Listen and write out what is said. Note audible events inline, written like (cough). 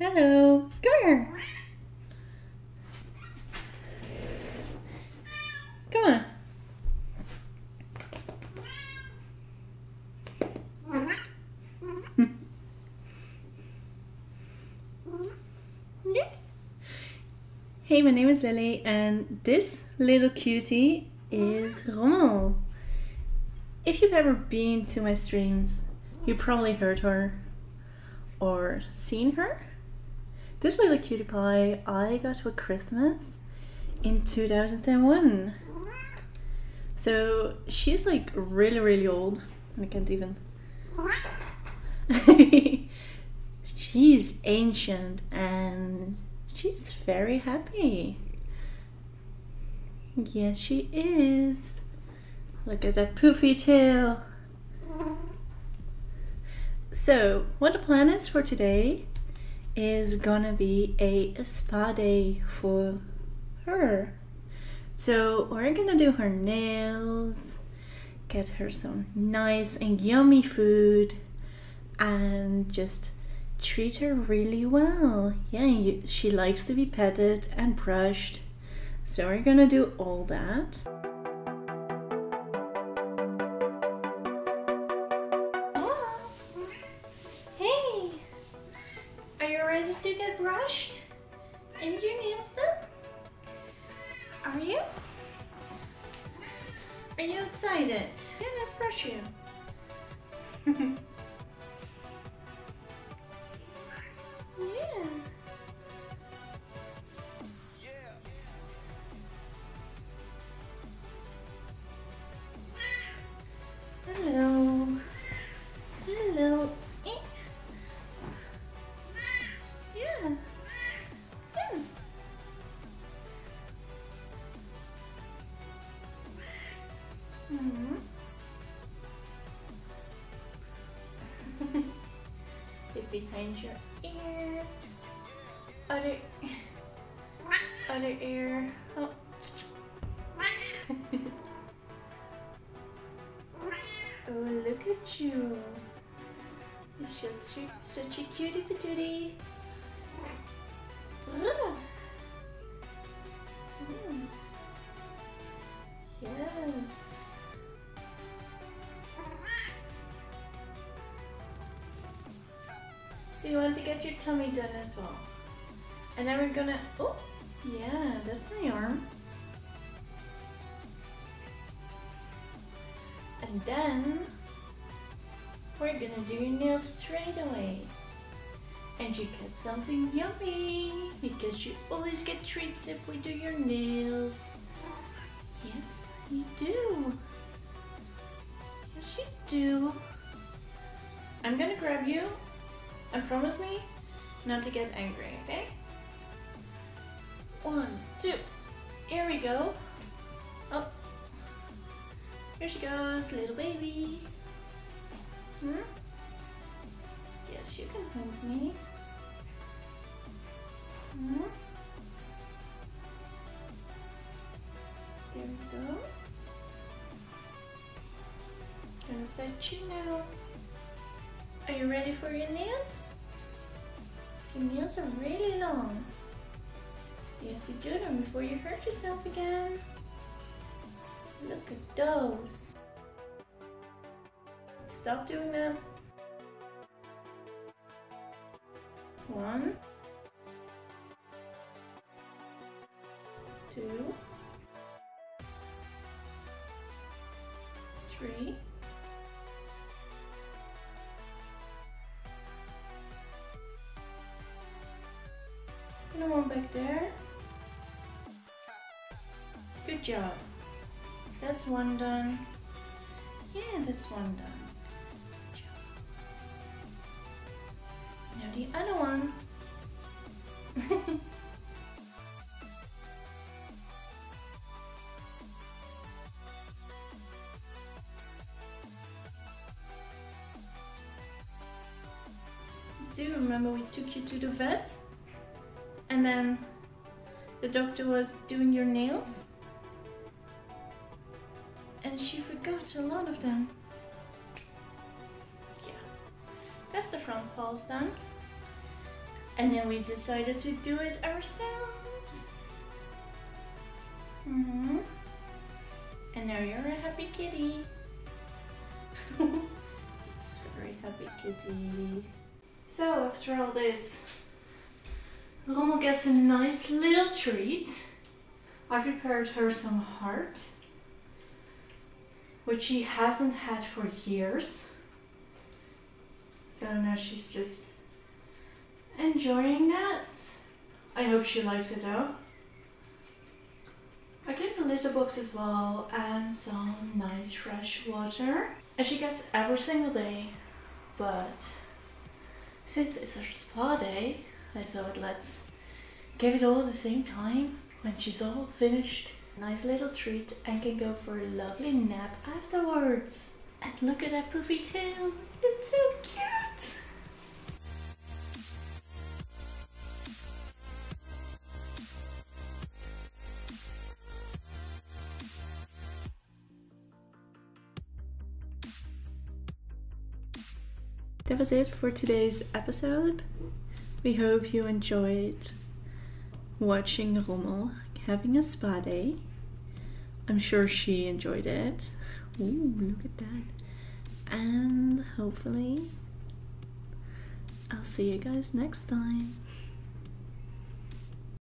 Hello. Come here. Come on. Hey, my name is Lily, and this little cutie is Rommel. If you've ever been to my streams, you probably heard her or seen her. This little cutie pie I got for Christmas in 2001. So she's like really, really old. And I can't even. (laughs) she's ancient and she's very happy. Yes, she is. Look at that poofy tail. So, what the plan is for today is gonna be a spa day for her. So, we're gonna do her nails, get her some nice and yummy food, and just treat her really well. Yeah, you, she likes to be petted and brushed. So, we're gonna do all that. Brushed? And your nails done? Are you? Are you excited? Yeah, let's brush you. Behind your ears. Other other ear. Oh. (laughs) oh, look at you. You're such a, such a cutie patootie. Ah. Mm. Yes. You want to get your tummy done as well? And then we're gonna, oh, yeah, that's my arm. And then we're gonna do your nails straight away. And you get something yummy because you always get treats if we do your nails. Yes, you do. Yes, you do. I'm gonna grab you and promise me not to get angry, okay? One, two. Here we go. Oh. Here she goes, little baby. Hmm? Yes, you can hold me. Hmm? There we go. Gonna pet you now. Are you ready for your nails? Your nails are really long. You have to do them before you hurt yourself again. Look at those. Stop doing that. One, two, three, back there. Good job. That's one done. Yeah, that's one done. Now the other one. (laughs) Do you remember we took you to the vet? And then the doctor was doing your nails? And she forgot a lot of them. Yeah. That's the front paws done. And then we decided to do it ourselves. hmm And now you're a happy kitty. (laughs) very happy kitty. So after all this, Rommel gets a nice little treat. I prepared her some heart, which she hasn't had for years. So now she's just enjoying that. I hope she likes it though. I gave the litter box as well and some nice fresh water. And she gets every single day, but since it's her spa day, I thought let's give it all at the same time when she's all finished. Nice little treat and can go for a lovely nap afterwards. And look at that poofy tail, it's so cute! That was it for today's episode. We hope you enjoyed watching Rommel having a spa day. I'm sure she enjoyed it. Ooh, look at that. And hopefully, I'll see you guys next time.